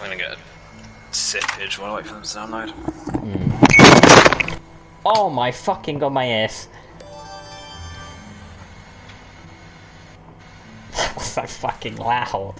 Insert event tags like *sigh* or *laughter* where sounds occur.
I'm gonna get a sippage while I wait for them to download. Hmm. Oh my fucking god, my ass. *laughs* that was so fucking loud.